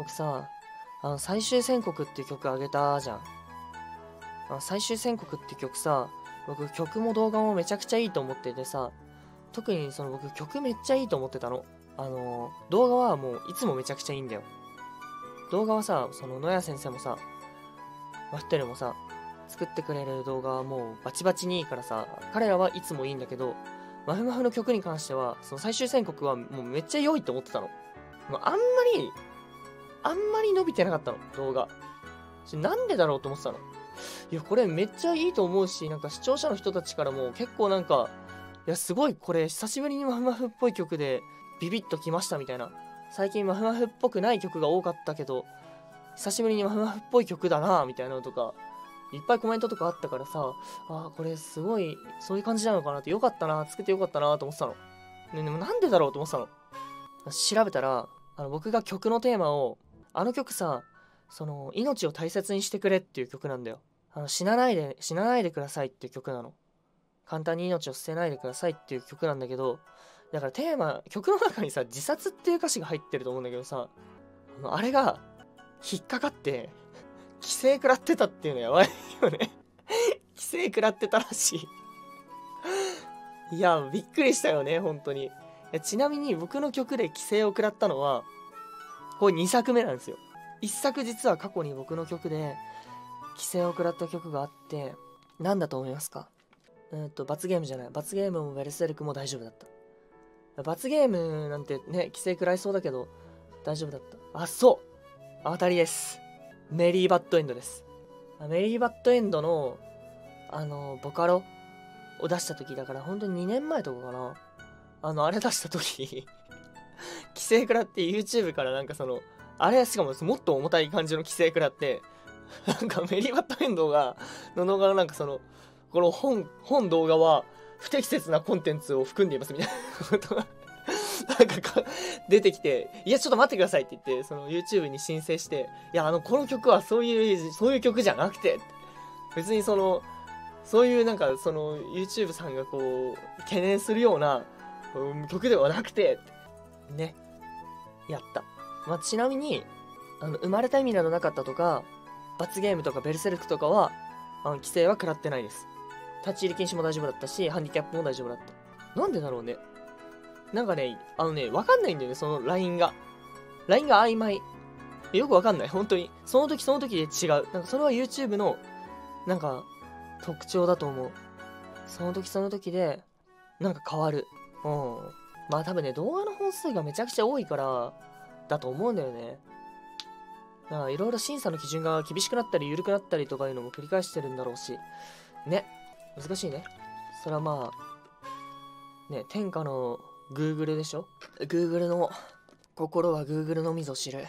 僕さあの最終宣告って曲あげたじゃん。あの最終宣告って曲さ僕曲も動画もめちゃくちゃいいと思っててさ特にその僕曲めっちゃいいと思ってたの。あの動画はもういつもめちゃくちゃいいんだよ。動画はさその野谷先生もさワッテルもさ作ってくれる動画はもうバチバチにいいからさ彼らはいつもいいんだけどマフマフの曲に関してはその最終宣告はもうめっちゃ良いと思ってたの。もうあんまりあんまり伸びてなかったの動画。なんでだろうと思ってたの？いやこれめっちゃいいと思うしなんか視聴者の人たちからも結構なんかいやすごいこれ久しぶりにマフマフっぽい曲でビビッときましたみたいな。最近マフマフっぽくない曲が多かったけど久しぶりにマフマフっぽい曲だなみたいなのとかいっぱいコメントとかあったからさあーこれすごいそういう感じなのかなってよかったな作ってよかったなと思ってたの、ね、でもなんでだろうと思ってたの？調べたらあの僕が曲のテーマをあの曲さその命を大切にしてくれっていう曲なんだよ。あの死なないで死なないでくださいっていう曲なの。簡単に命を捨てないでくださいっていう曲なんだけどだからテーマ曲の中にさ自殺っていう歌詞が入ってると思うんだけどさあのあれが引っかかって規制食らってたっていうのやばいよね。規制食らってたらしい。いやびっくりしたよね本当に。ちなみに僕の曲で規制を食らったのはこれ2作目なんですよ。1作実は過去に僕の曲で規制を食らった曲があって何だと思いますか？えっと罰ゲームじゃない。罰ゲームもベルセルクも大丈夫だった。罰ゲームなんてね規制食らいそうだけど大丈夫だった。あそう！当たりです。メリーバッドエンドです。メリーバッドエンドのあのボカロを出した時だから本当に2年前とかかな。あのあれ出した時規制食らって YouTube からなんかそのあれしかももっと重たい感じの規制食らってなんかメリーバッドエンドがの動画のなんかそのこの本本動画は不適切なコンテンツを含んでいますみたいなことがなんかか出てきて、いや、ちょっと待ってくださいって言って、その YouTube に申請して、いや、あの、この曲はそういう、そういう曲じゃなくて、別にその、そういうなんか、その YouTube さんがこう、懸念するような、曲ではなくて、ね、やった。まあ、ちなみに、あの、生まれた意味などなかったとか、罰ゲームとかベルセルクとかは、あの規制は食らってないです。立ち入り禁止も大丈夫だったし、ハンディキャップも大丈夫だった。なんでだろうね。なんかね、あのね、わかんないんだよね、その LINE が。LINE が曖昧。よくわかんない、本当に。その時その時で違う。なんかそれは YouTube の、なんか、特徴だと思う。その時その時で、なんか変わる。うん。まあ多分ね、動画の本数がめちゃくちゃ多いから、だと思うんだよね。だからいろいろ審査の基準が厳しくなったり緩くなったりとかいうのも繰り返してるんだろうし。ね。難しいね。それはまあ、ね、天下の Google でしょ ?Google の心は Google のみぞ知る。